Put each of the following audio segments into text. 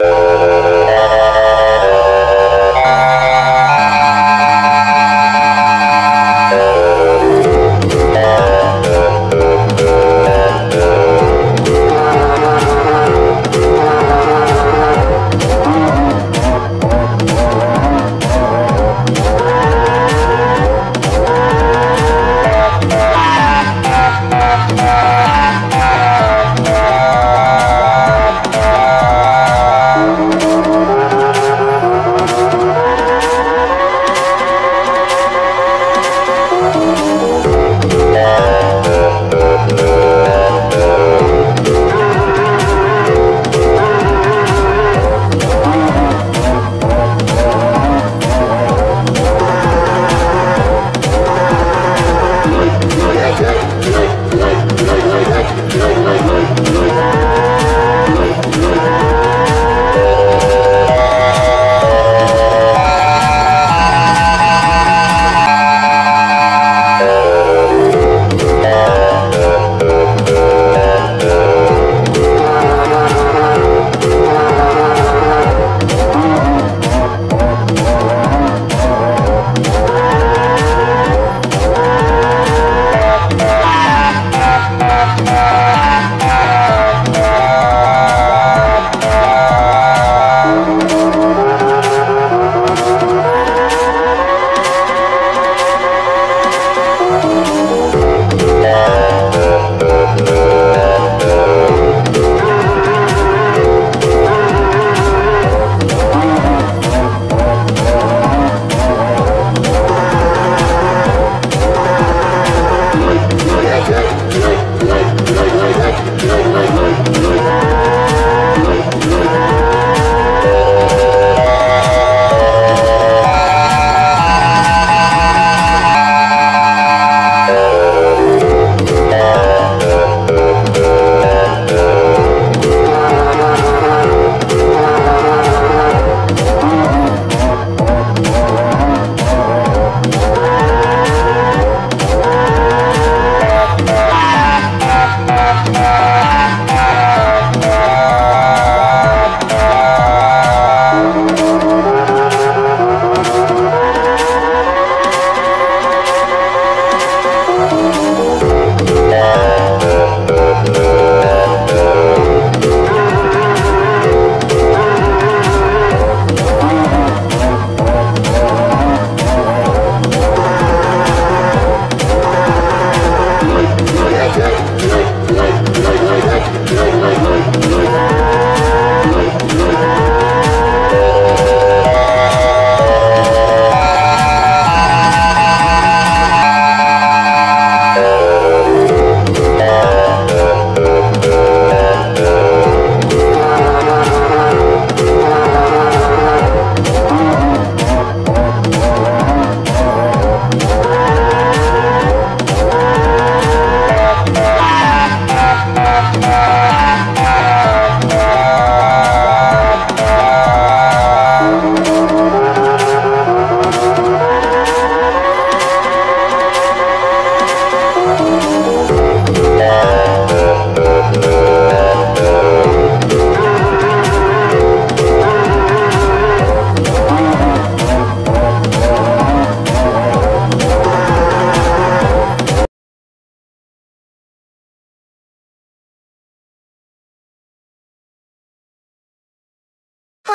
you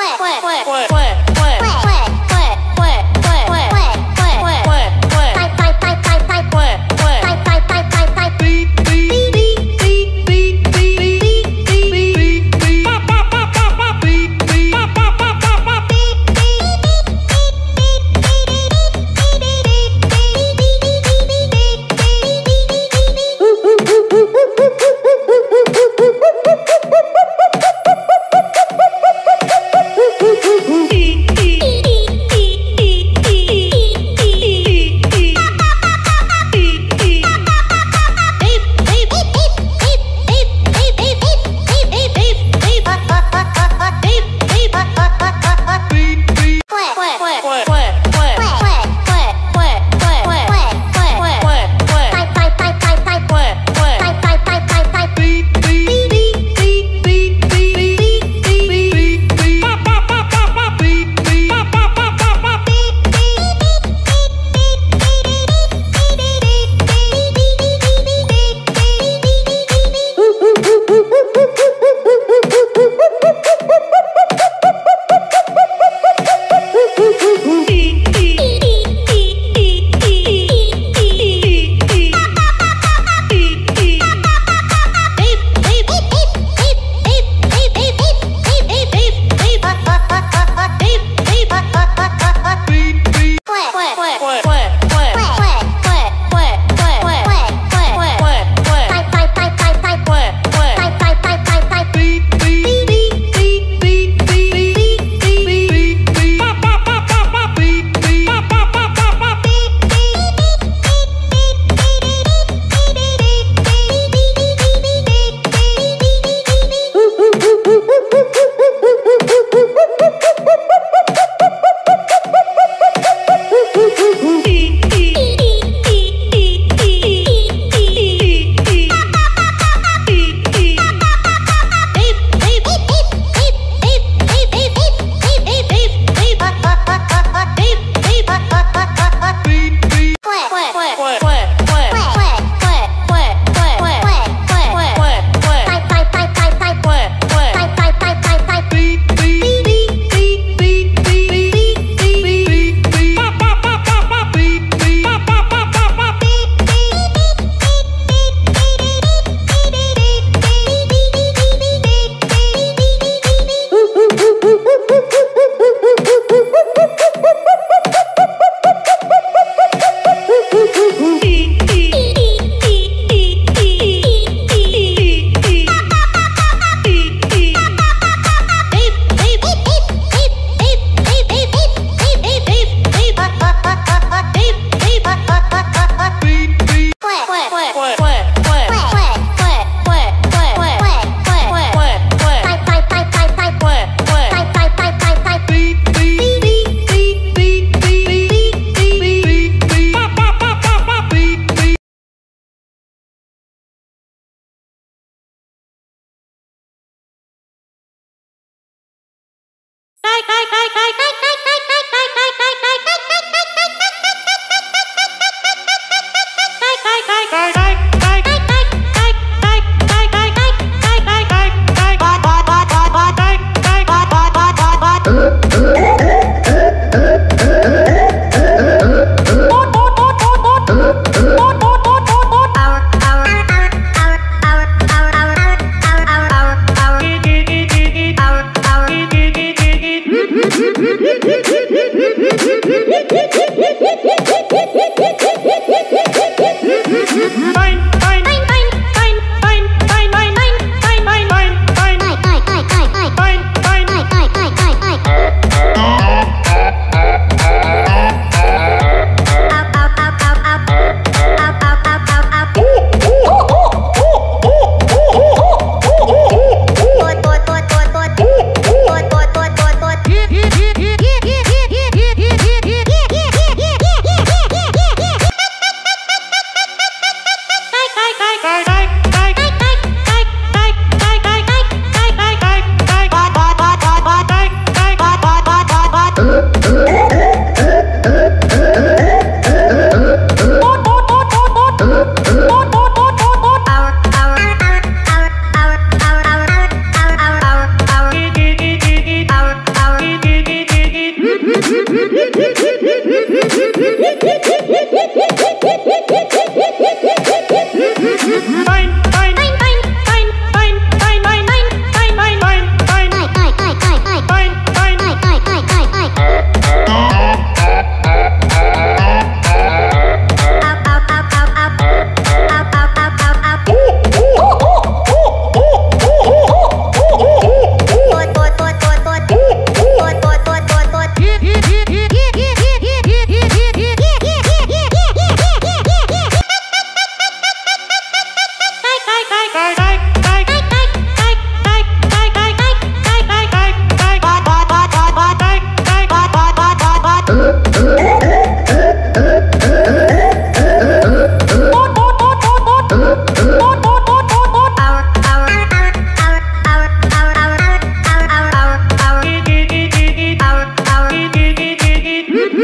会会会。会会はいはいはいはいはい